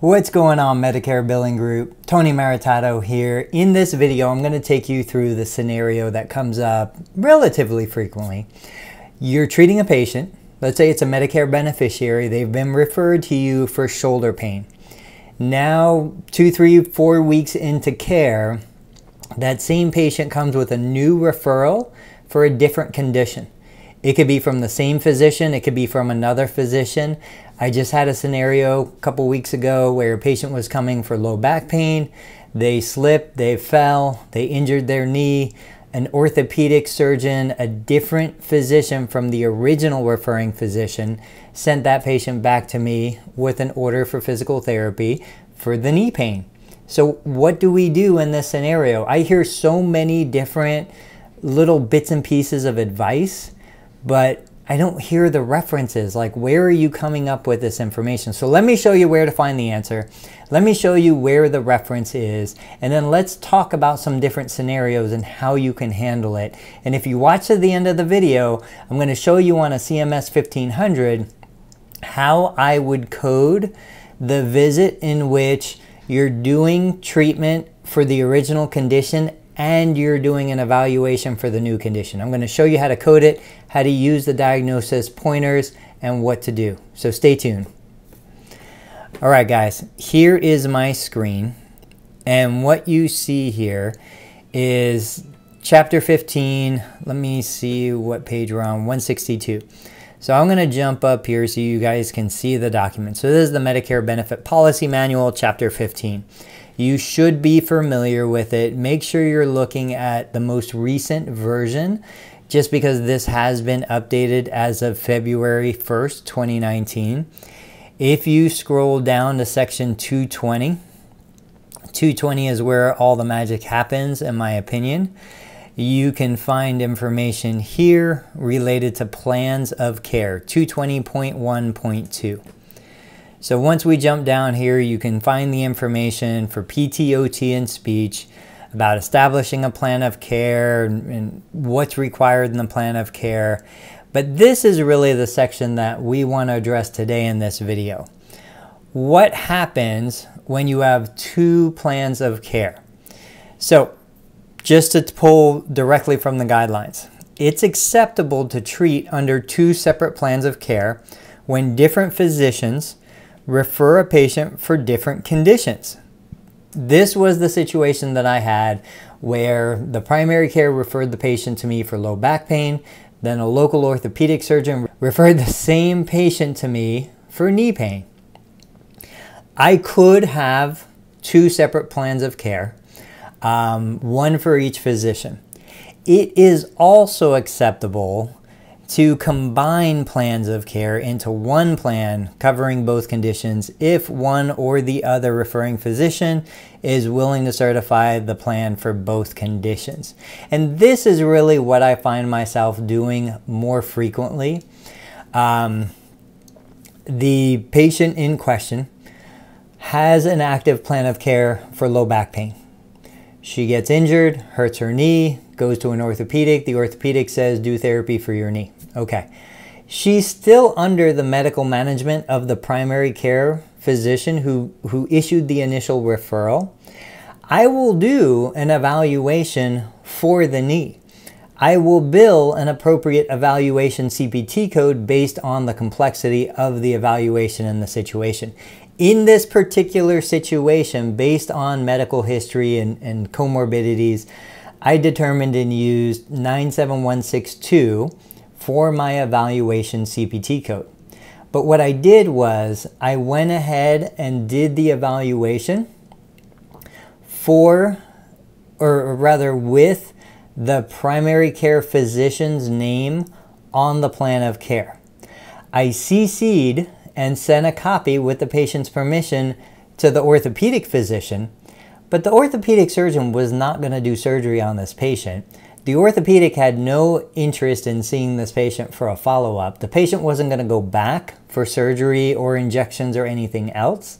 What's going on Medicare Billing Group? Tony Maritato here. In this video, I'm going to take you through the scenario that comes up relatively frequently. You're treating a patient, let's say it's a Medicare beneficiary, they've been referred to you for shoulder pain. Now, two, three, four weeks into care, that same patient comes with a new referral for a different condition. It could be from the same physician, it could be from another physician. I just had a scenario a couple weeks ago where a patient was coming for low back pain. They slipped, they fell, they injured their knee. An orthopedic surgeon, a different physician from the original referring physician, sent that patient back to me with an order for physical therapy for the knee pain. So, what do we do in this scenario? I hear so many different little bits and pieces of advice, but I don't hear the references. Like, where are you coming up with this information? So let me show you where to find the answer. Let me show you where the reference is. And then let's talk about some different scenarios and how you can handle it. And if you watch to the end of the video, I'm going to show you on a CMS 1500 how I would code the visit in which you're doing treatment for the original condition and you're doing an evaluation for the new condition. I'm going to show you how to code it, how to use the diagnosis pointers, and what to do. So stay tuned. All right, guys, here is my screen. And what you see here is chapter 15. Let me see what page we're on, 162. So I'm going to jump up here so you guys can see the document. So this is the Medicare Benefit Policy Manual, chapter 15. You should be familiar with it. Make sure you're looking at the most recent version just because this has been updated as of February 1st, 2019. If you scroll down to section 220, 220 is where all the magic happens, in my opinion. You can find information here related to plans of care, 220.1.2. So once we jump down here, you can find the information for PTOT and speech about establishing a plan of care and, and what's required in the plan of care. But this is really the section that we want to address today in this video. What happens when you have two plans of care? So just to pull directly from the guidelines, it's acceptable to treat under two separate plans of care when different physicians refer a patient for different conditions. This was the situation that I had where the primary care referred the patient to me for low back pain, then a local orthopedic surgeon referred the same patient to me for knee pain. I could have two separate plans of care, um, one for each physician. It is also acceptable to combine plans of care into one plan covering both conditions if one or the other referring physician is willing to certify the plan for both conditions. And this is really what I find myself doing more frequently. Um, the patient in question has an active plan of care for low back pain. She gets injured, hurts her knee, goes to an orthopedic. The orthopedic says, do therapy for your knee. Okay. She's still under the medical management of the primary care physician who, who issued the initial referral. I will do an evaluation for the knee. I will bill an appropriate evaluation CPT code based on the complexity of the evaluation and the situation. In this particular situation, based on medical history and, and comorbidities, I determined and used 97162 for my evaluation CPT code. But what I did was I went ahead and did the evaluation for, or rather with the primary care physician's name on the plan of care. I CC'd and sent a copy with the patient's permission to the orthopedic physician, but the orthopedic surgeon was not going to do surgery on this patient. The orthopedic had no interest in seeing this patient for a follow-up. The patient wasn't going to go back for surgery or injections or anything else.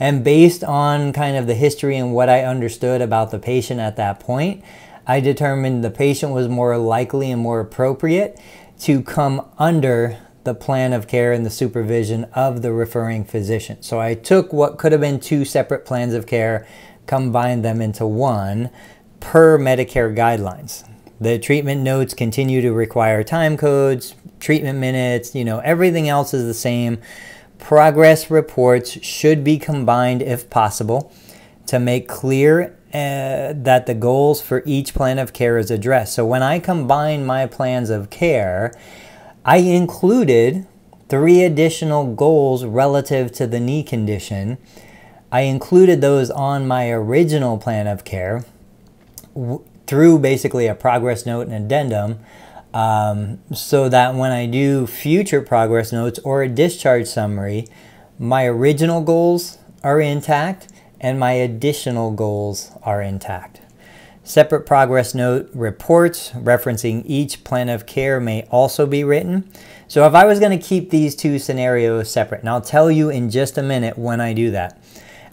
And based on kind of the history and what I understood about the patient at that point, I determined the patient was more likely and more appropriate to come under the plan of care and the supervision of the referring physician. So I took what could have been two separate plans of care, combined them into one per Medicare guidelines. The treatment notes continue to require time codes, treatment minutes, you know, everything else is the same. Progress reports should be combined if possible to make clear uh, that the goals for each plan of care is addressed. So when I combine my plans of care, I included three additional goals relative to the knee condition. I included those on my original plan of care through basically a progress note and addendum um, so that when I do future progress notes or a discharge summary, my original goals are intact and my additional goals are intact. Separate progress note reports referencing each plan of care may also be written. So if I was going to keep these two scenarios separate, and I'll tell you in just a minute when I do that,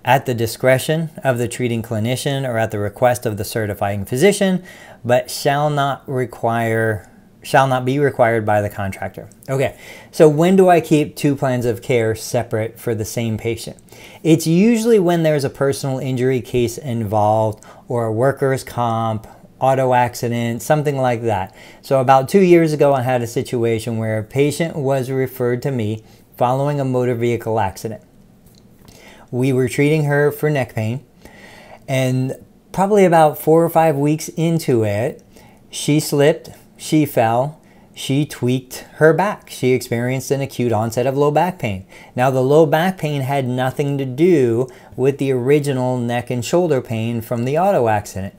at the discretion of the treating clinician or at the request of the certifying physician, but shall not require shall not be required by the contractor. Okay, so when do I keep two plans of care separate for the same patient? It's usually when there's a personal injury case involved or a worker's comp, auto accident, something like that. So about two years ago, I had a situation where a patient was referred to me following a motor vehicle accident. We were treating her for neck pain and probably about four or five weeks into it, she slipped, she fell, she tweaked her back. She experienced an acute onset of low back pain. Now, the low back pain had nothing to do with the original neck and shoulder pain from the auto accident.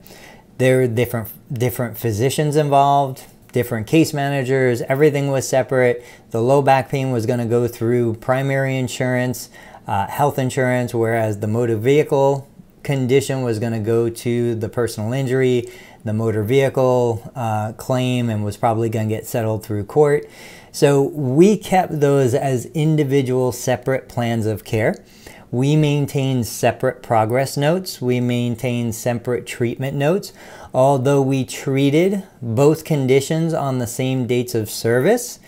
There were different, different physicians involved, different case managers, everything was separate. The low back pain was going to go through primary insurance, uh, health insurance, whereas the motor vehicle condition was going to go to the personal injury the motor vehicle uh, claim and was probably going to get settled through court. So we kept those as individual separate plans of care. We maintained separate progress notes. We maintained separate treatment notes. Although we treated both conditions on the same dates of service,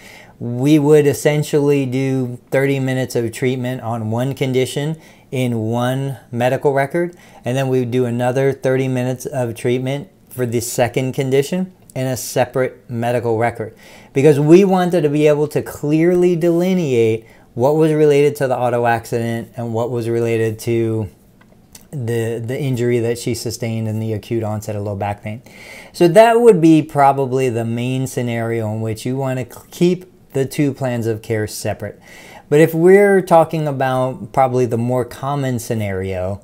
we would essentially do 30 minutes of treatment on one condition in one medical record, and then we would do another 30 minutes of treatment for the second condition in a separate medical record because we wanted to be able to clearly delineate what was related to the auto accident and what was related to the the injury that she sustained in the acute onset of low back pain. So that would be probably the main scenario in which you want to keep the two plans of care separate. But if we're talking about probably the more common scenario,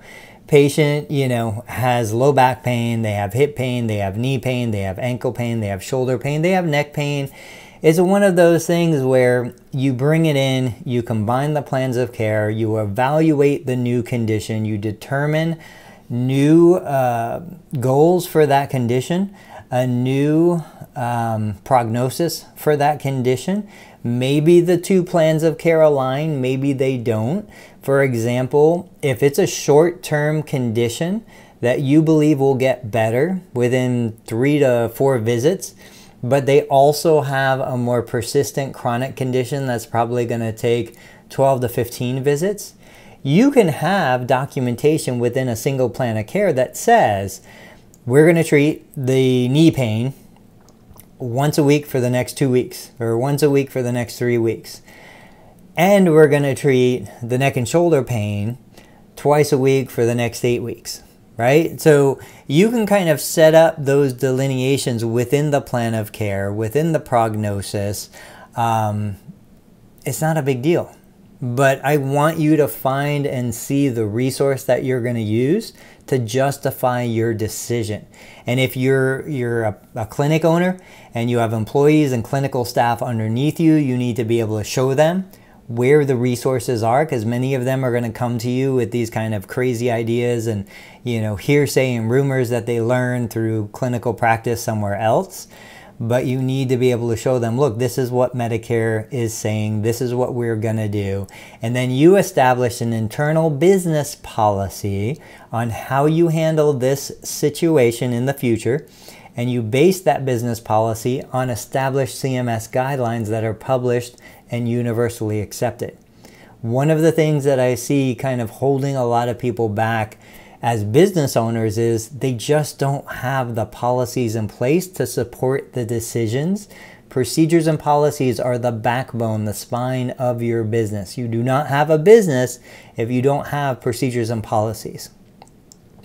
patient, you know, has low back pain, they have hip pain, they have knee pain, they have ankle pain, they have shoulder pain, they have neck pain. It's one of those things where you bring it in, you combine the plans of care, you evaluate the new condition, you determine new uh, goals for that condition, a new um, prognosis for that condition. Maybe the two plans of care align, maybe they don't. For example, if it's a short term condition that you believe will get better within three to four visits, but they also have a more persistent chronic condition that's probably going to take 12 to 15 visits, you can have documentation within a single plan of care that says we're going to treat the knee pain once a week for the next two weeks or once a week for the next three weeks. And we're going to treat the neck and shoulder pain twice a week for the next eight weeks, right? So you can kind of set up those delineations within the plan of care, within the prognosis. Um, it's not a big deal. But I want you to find and see the resource that you're going to use to justify your decision. And if you're you're a, a, clinic owner and you have employees and clinical staff underneath you, you need to be able to show them where the resources are because many of them are going to come to you with these kind of crazy ideas and you know hearsay and rumors that they learned through clinical practice somewhere else but you need to be able to show them look this is what medicare is saying this is what we're going to do and then you establish an internal business policy on how you handle this situation in the future and you base that business policy on established CMS guidelines that are published and universally accepted. One of the things that I see kind of holding a lot of people back as business owners is they just don't have the policies in place to support the decisions. Procedures and policies are the backbone, the spine of your business. You do not have a business if you don't have procedures and policies.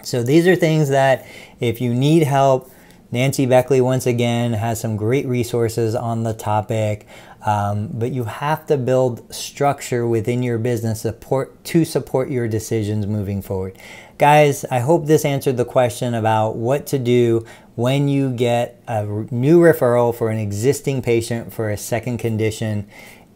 So these are things that if you need help, Nancy Beckley once again has some great resources on the topic. Um, but you have to build structure within your business support to support your decisions moving forward. Guys, I hope this answered the question about what to do when you get a new referral for an existing patient for a second condition.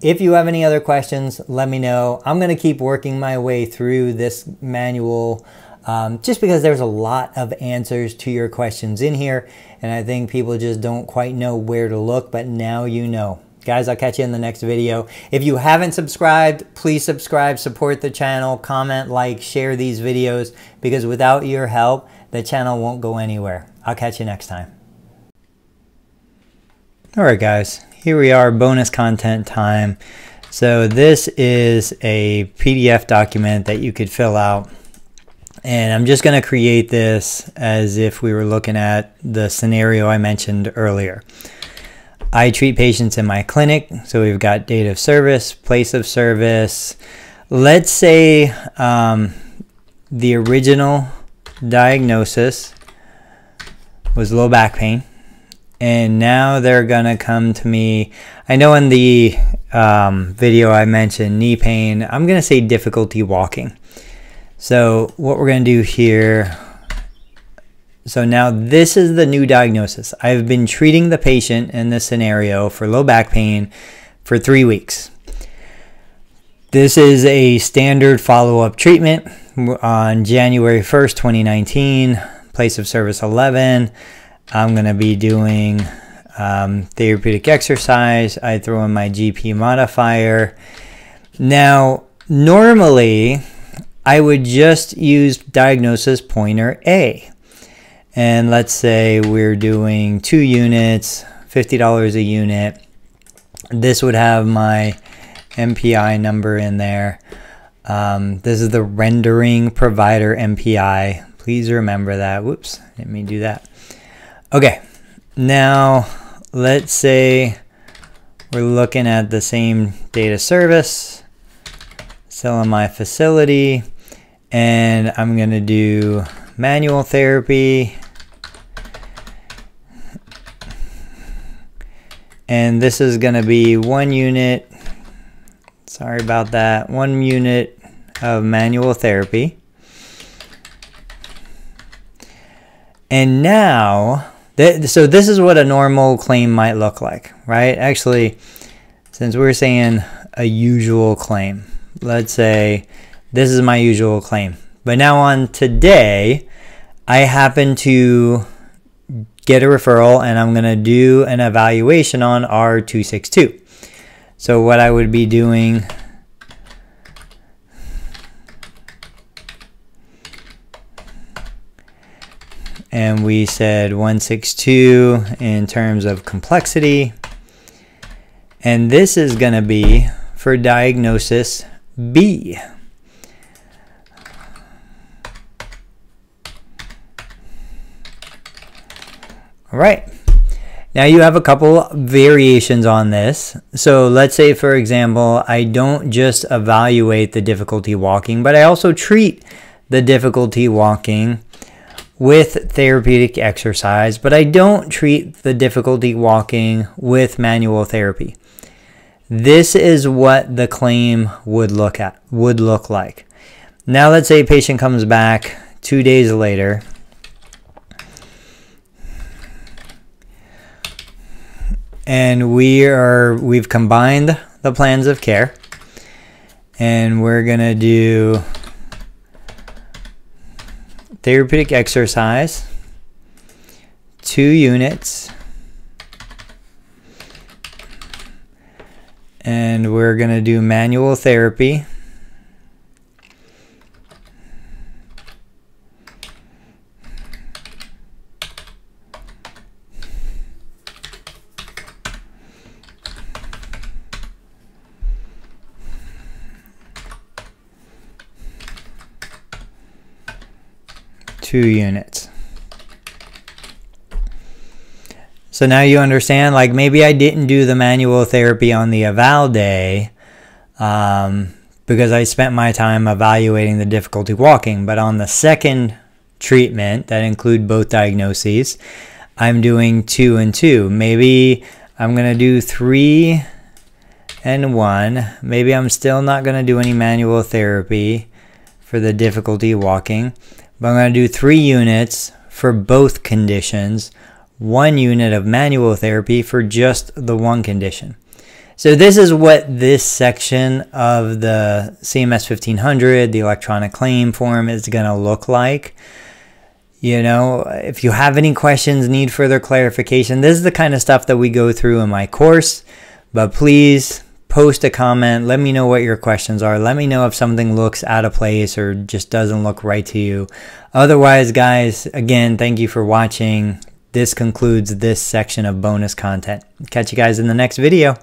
If you have any other questions, let me know. I'm going to keep working my way through this manual um, just because there's a lot of answers to your questions in here. And I think people just don't quite know where to look, but now you know. Guys, I'll catch you in the next video. If you haven't subscribed, please subscribe, support the channel, comment, like, share these videos because without your help, the channel won't go anywhere. I'll catch you next time. All right, guys, here we are, bonus content time. So this is a PDF document that you could fill out. And I'm just going to create this as if we were looking at the scenario I mentioned earlier. I treat patients in my clinic. So we've got date of service, place of service. Let's say um, the original diagnosis was low back pain. And now they're going to come to me. I know in the um, video I mentioned knee pain, I'm going to say difficulty walking. So what we're going to do here, so now this is the new diagnosis. I've been treating the patient in this scenario for low back pain for three weeks. This is a standard follow-up treatment on January 1st, 2019, place of service 11. I'm going to be doing um, therapeutic exercise. I throw in my GP modifier. Now, normally, I would just use diagnosis pointer A. And let's say we're doing two units, $50 a unit. This would have my NPI number in there. Um, this is the rendering provider NPI. Please remember that. Whoops, let me do that. Okay, now let's say we're looking at the same data service, still in my facility, and I'm going to do manual therapy and this is going to be one unit sorry about that one unit of manual therapy. And now th so this is what a normal claim might look like right? Actually since we're saying a usual claim let's say this is my usual claim. But now on today I happen to get a referral and I'm going to do an evaluation on R262. So what I would be doing and we said 162 in terms of complexity and this is going to be for diagnosis B. All right. Now you have a couple variations on this. So let's say, for example, I don't just evaluate the difficulty walking, but I also treat the difficulty walking with therapeutic exercise, but I don't treat the difficulty walking with manual therapy. This is what the claim would look at would look like. Now let's say a patient comes back 2 days later and we are we've combined the plans of care. And we're gonna do therapeutic exercise two units. And we're gonna do manual therapy two units. So now you understand, like maybe I didn't do the manual therapy on the eval day um, because I spent my time evaluating the difficulty walking. But on the second treatment that include both diagnoses, I'm doing two and two. Maybe I'm going to do three and one. Maybe I'm still not going to do any manual therapy for the difficulty walking, but I'm going to do three units for both conditions, one unit of manual therapy for just the one condition. So this is what this section of the CMS 1500, the electronic claim form, is going to look like. You know, if you have any questions, need further clarification, this is the kind of stuff that we go through in my course. But please post a comment. Let me know what your questions are. Let me know if something looks out of place or just doesn't look right to you. Otherwise, guys, again, thank you for watching. This concludes this section of bonus content. Catch you guys in the next video.